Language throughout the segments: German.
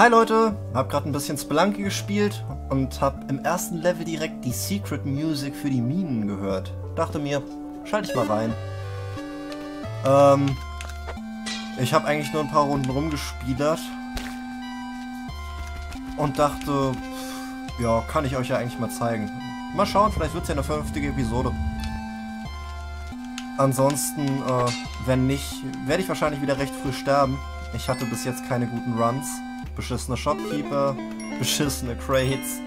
Hi Leute, hab gerade ein bisschen Spelunky gespielt und hab im ersten Level direkt die Secret Music für die Minen gehört. Dachte mir, schalte ich mal rein. Ähm, ich habe eigentlich nur ein paar Runden rumgespielert und dachte, ja, kann ich euch ja eigentlich mal zeigen. Mal schauen, vielleicht wird es ja eine vernünftige Episode. Ansonsten, äh, wenn nicht, werde ich wahrscheinlich wieder recht früh sterben. Ich hatte bis jetzt keine guten Runs. Beschissene Shopkeeper, beschissene Crates.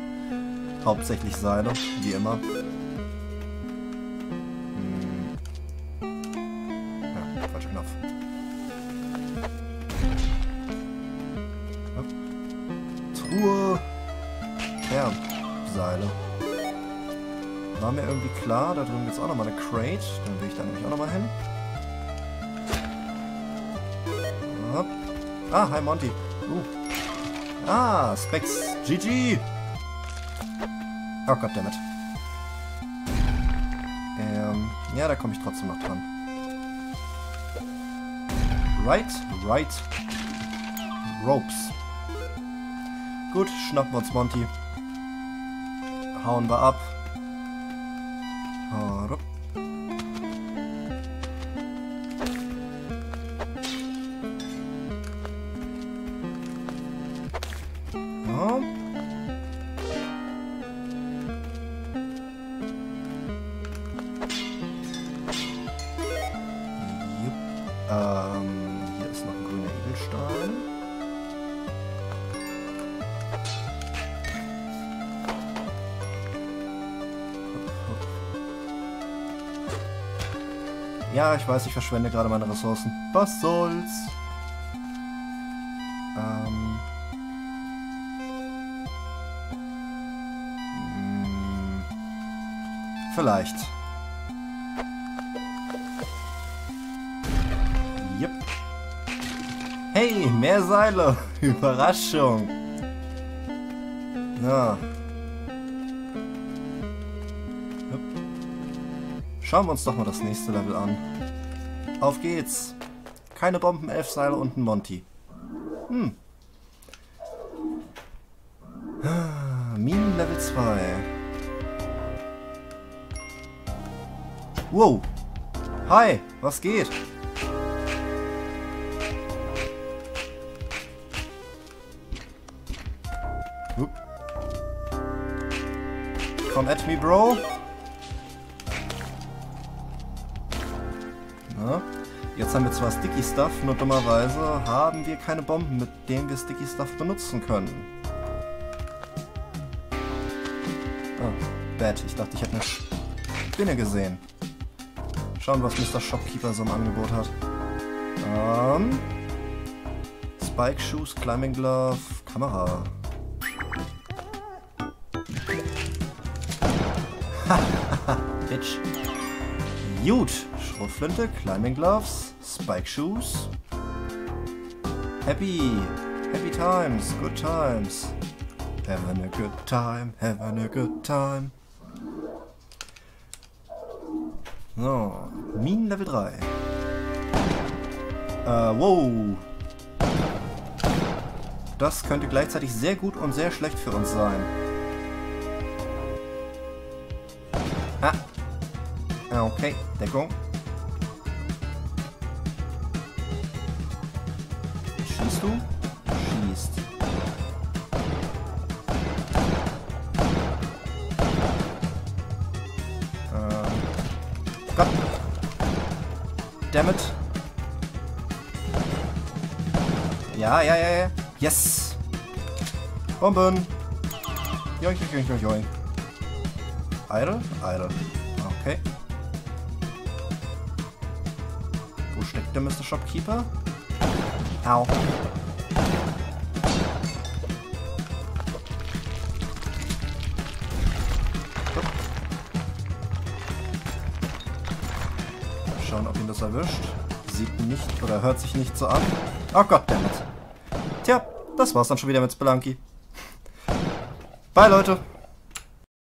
Hauptsächlich Seile, wie immer. Hm. Ja, falscher Knopf. Truhe. Kernseile. War mir irgendwie klar, da drin gibt es auch nochmal eine Crate. Dann will ich da nämlich auch nochmal hin. Ah, hi Monty. Uh. Ah, Specs. GG. Oh goddammit. Ähm, ja, da komme ich trotzdem noch dran. Right, right. Ropes. Gut, schnappen wir uns Monty. Hauen wir ab. Ähm, Ja, ich weiß, ich verschwende gerade meine Ressourcen. Was soll's? Ähm... Hm, vielleicht. Yep. Hey, mehr Seile. Überraschung. Ja. Schauen wir uns doch mal das nächste Level an. Auf geht's. Keine Bomben, elf Seile und ein Monty. Hm. Minen Level 2. Wow. Hi, was geht? Come at me, Bro. Na, jetzt haben wir zwar Sticky Stuff, nur dummerweise haben wir keine Bomben, mit denen wir Sticky Stuff benutzen können. Oh, bad. Ich dachte, ich hätte eine Spinne gesehen. Schauen, was Mr. Shopkeeper so im Angebot hat. Ähm, Spike Shoes, Climbing Glove, Kamera. Bitch. Gut. Schrotflinte, Climbing Gloves, Spike Shoes. Happy. Happy times. Good times. Having a good time. Having a good time. So. Minen Level 3. Äh, wow. Das könnte gleichzeitig sehr gut und sehr schlecht für uns sein. Okay, Deckung. Schießt du? Schießt. Ähm. Gott. Dammit. Ja, ja, ja, ja. Yes. Bomben. Joink, joink, joink, joink. Idle? Idle. Okay. Steckt der Mr. Shopkeeper? Au. Schauen, ob ihn das erwischt. Sieht nicht oder hört sich nicht so an. Oh Gott, damit. Tja, das war's dann schon wieder mit Spelunky. Bye, Leute.